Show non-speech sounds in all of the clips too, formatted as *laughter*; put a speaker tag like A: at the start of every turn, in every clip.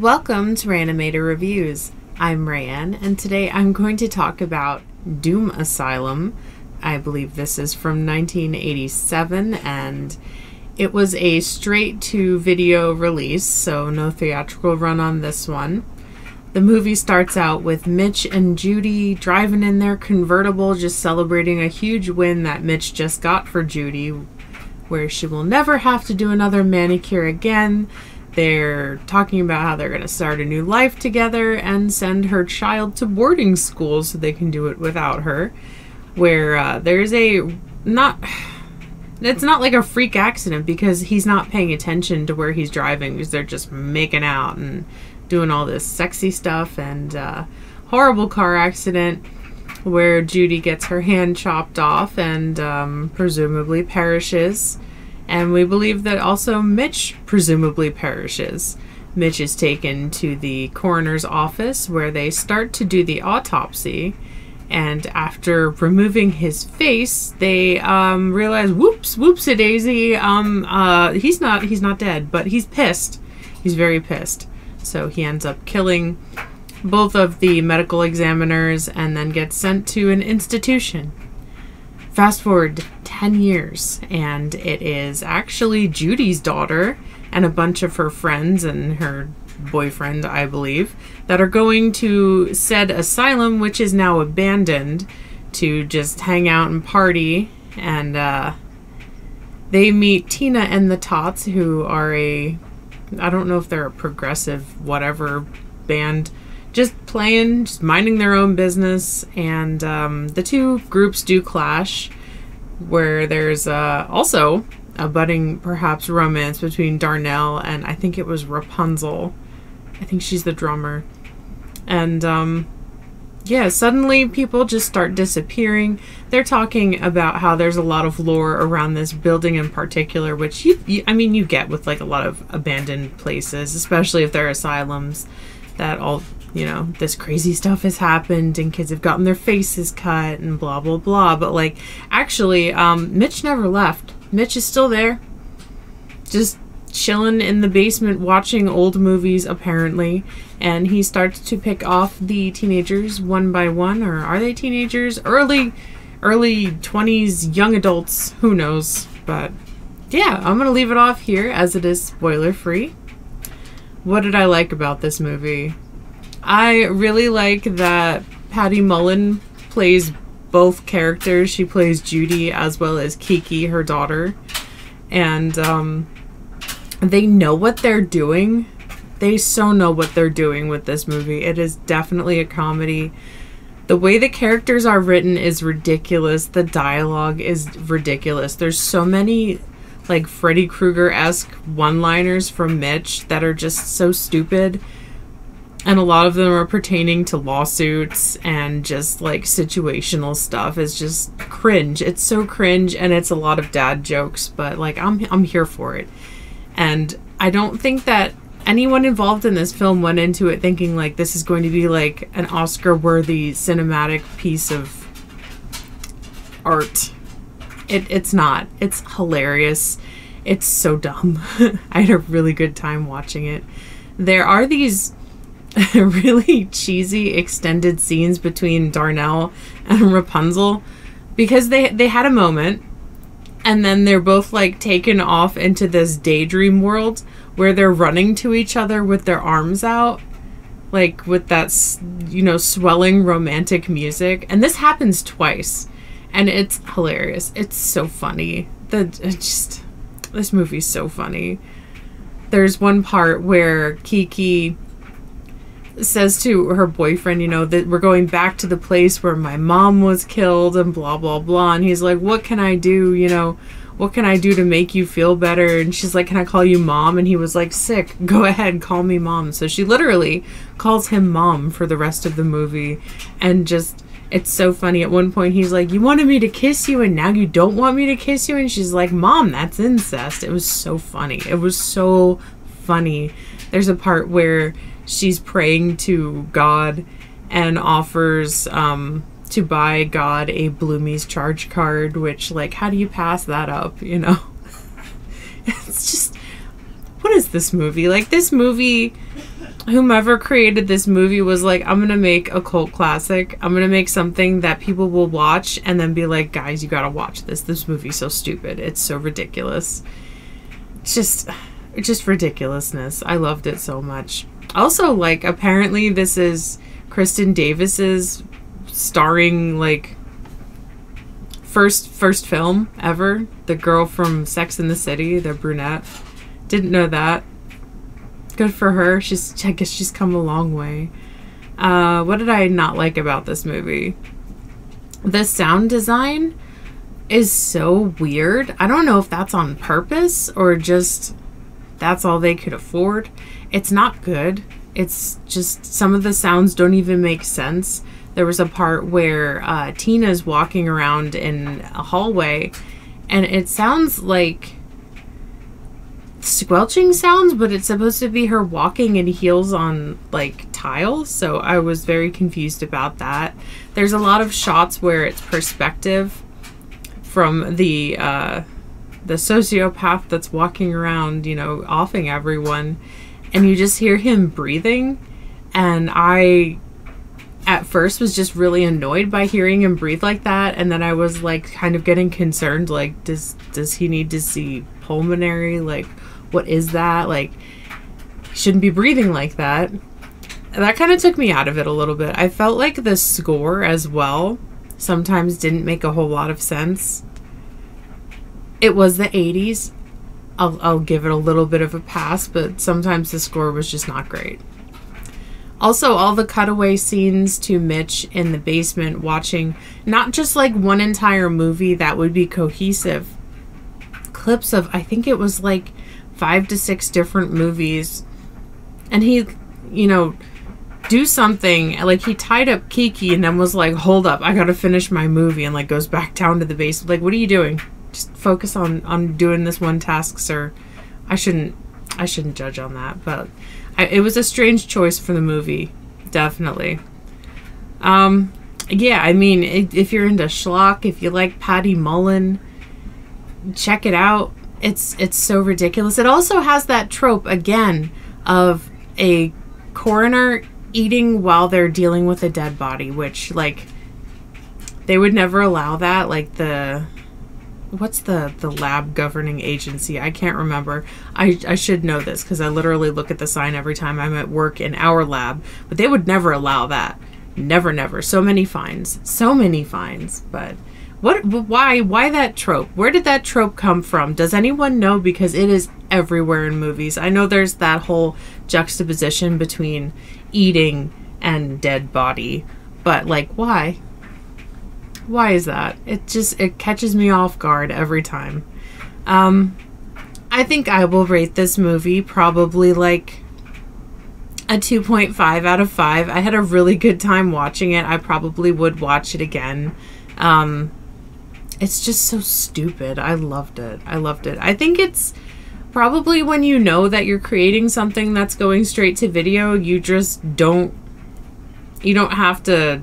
A: Welcome to Rayanimator Reviews. I'm Rayanne, and today I'm going to talk about Doom Asylum. I believe this is from 1987, and it was a straight to video release, so no theatrical run on this one. The movie starts out with Mitch and Judy driving in their convertible, just celebrating a huge win that Mitch just got for Judy, where she will never have to do another manicure again they're talking about how they're going to start a new life together and send her child to boarding school so they can do it without her. Where uh, there's a not. It's not like a freak accident because he's not paying attention to where he's driving because they're just making out and doing all this sexy stuff and uh, horrible car accident where Judy gets her hand chopped off and um, presumably perishes and we believe that also Mitch presumably perishes. Mitch is taken to the coroner's office where they start to do the autopsy. And after removing his face, they um, realize, whoops, whoops a daisy. Um, uh, he's not, he's not dead, but he's pissed. He's very pissed. So he ends up killing both of the medical examiners and then gets sent to an institution. Fast forward 10 years, and it is actually Judy's daughter and a bunch of her friends and her boyfriend, I believe, that are going to said asylum, which is now abandoned, to just hang out and party. And uh, they meet Tina and the Tots, who are a, I don't know if they're a progressive whatever band just playing, just minding their own business, and um, the two groups do clash, where there's uh, also a budding, perhaps, romance between Darnell and I think it was Rapunzel. I think she's the drummer. And um, yeah, suddenly people just start disappearing. They're talking about how there's a lot of lore around this building in particular, which you, you, I mean, you get with like a lot of abandoned places, especially if they're asylums, that all you know, this crazy stuff has happened and kids have gotten their faces cut and blah blah blah. But like actually, um, Mitch never left. Mitch is still there. Just chilling in the basement watching old movies apparently. And he starts to pick off the teenagers one by one. Or are they teenagers? Early early 20s young adults. Who knows? But yeah i'm gonna leave it off here as it is spoiler free what did i like about this movie I really like that Patty Mullen plays both characters. She plays Judy as well as Kiki, her daughter. And um, they know what they're doing. They so know what they're doing with this movie. It is definitely a comedy. The way the characters are written is ridiculous. The dialogue is ridiculous. There's so many like Freddy Krueger esque one liners from Mitch that are just so stupid and a lot of them are pertaining to lawsuits and just like situational stuff. Is just cringe. It's so cringe and it's a lot of dad jokes but like i'm i'm here for it. And i don't think that anyone involved in this film went into it thinking like this is going to be like an oscar worthy cinematic piece of art. It, it's not. It's hilarious. It's so dumb. *laughs* I had a really good time watching it. There are these *laughs* really cheesy extended scenes between Darnell and Rapunzel because they they had a moment and then they're both like taken off into this daydream world where they're running to each other with their arms out like with that you know swelling romantic music. And this happens twice. And it's hilarious. It's so funny. The just this movie's so funny. There's one part where Kiki says to her boyfriend, you know, that we're going back to the place where my mom was killed and blah, blah, blah. And he's like, what can I do? You know, what can I do to make you feel better? And she's like, can I call you mom? And he was like, sick. *laughs* Go ahead, call me mom. So she literally calls him mom for the rest of the movie. And just, it's so funny. At one point, he's like, you wanted me to kiss you and now you don't want me to kiss you? And she's like, mom, that's incest. It was so funny. It was so funny. There's a part where she's praying to God and offers um, to buy God a Bloomies charge card, which, like, how do you pass that up, you know? *laughs* it's just, what is this movie? Like, this movie, whomever created this movie was like, I'm gonna make a cult classic. I'm gonna make something that people will watch and then be like, guys, you gotta watch this. This movie's so stupid. It's so ridiculous. It's just, just ridiculousness. I loved it so much. Also, like, apparently this is Kristin Davis's starring like first first film ever. The girl from Sex in the City, the brunette. Didn't know that. Good for her. She's I guess she's come a long way. Uh, what did I not like about this movie? The sound design is so weird. I don't know if that's on purpose or just that's all they could afford. It's not good. It's just some of the sounds don't even make sense. There was a part where uh, Tina's walking around in a hallway and it sounds like squelching sounds, but it's supposed to be her walking in heels on like tiles. So I was very confused about that. There's a lot of shots where it's perspective from the uh, the sociopath that's walking around, you know, offing everyone, and you just hear him breathing. And I, at first, was just really annoyed by hearing him breathe like that, and then I was like, kind of getting concerned. Like, does does he need to see pulmonary? Like, what is that? Like, he shouldn't be breathing like that. That kind of took me out of it a little bit. I felt like the score as well sometimes didn't make a whole lot of sense. It was the 80s. I'll, I'll give it a little bit of a pass, but sometimes the score was just not great. Also, all the cutaway scenes to Mitch in the basement watching not just like one entire movie that would be cohesive, clips of, I think it was like five to six different movies. And he, you know, do something like he tied up Kiki and then was like, "Hold up, I gotta finish my movie," and like goes back down to the basement. Like, what are you doing? Just focus on on doing this one task, sir. I shouldn't I shouldn't judge on that, but I, it was a strange choice for the movie, definitely. Um, yeah, I mean, if you're into schlock, if you like Patty Mullen, check it out. It's it's so ridiculous. It also has that trope again of a coroner eating while they're dealing with a dead body, which like they would never allow that. Like the what's the the lab governing agency? I can't remember. I I should know this because I literally look at the sign every time I'm at work in our lab, but they would never allow that. Never, never. So many fines. So many fines. But what? Why? Why that trope? Where did that trope come from? Does anyone know? Because it is everywhere in movies. I know there's that whole juxtaposition between eating and dead body, but like, why? Why is that? It just it catches me off guard every time. Um, I think I will rate this movie probably like a 2.5 out of 5. I had a really good time watching it. I probably would watch it again. Um, it's just so stupid. I loved it. I loved it. I think it's probably when you know that you're creating something that's going straight to video, you just don't you don't have to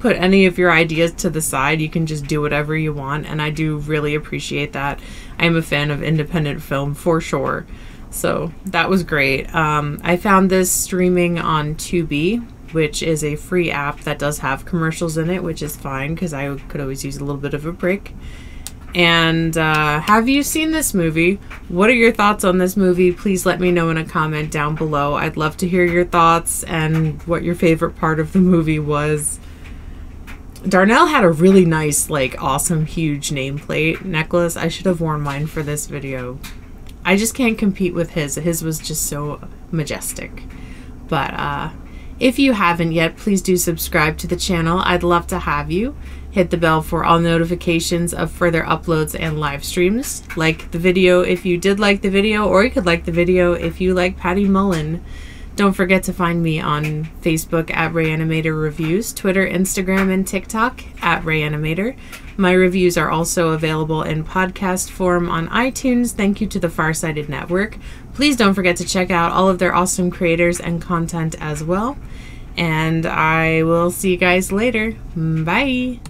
A: put any of your ideas to the side. You can just do whatever you want and I do really appreciate that. I'm a fan of independent film for sure. So, that was great. Um, I found this streaming on Tubi, which is a free app that does have commercials in it, which is fine because I could always use a little bit of a break. And uh, have you seen this movie? What are your thoughts on this movie? Please let me know in a comment down below. I'd love to hear your thoughts and what your favorite part of the movie was. Darnell had a really nice, like, awesome, huge nameplate necklace. I should have worn mine for this video. I just can't compete with his. His was just so majestic. But, uh, if you haven't yet, please do subscribe to the channel. I'd love to have you. Hit the bell for all notifications of further uploads and live streams. Like the video if you did like the video, or you could like the video if you like Patty Mullen. Don't forget to find me on Facebook at Rayanimator Reviews, Twitter, Instagram, and TikTok at Rayanimator. My reviews are also available in podcast form on iTunes. Thank you to the Farsighted Network. Please don't forget to check out all of their awesome creators and content as well. And I will see you guys later. Bye.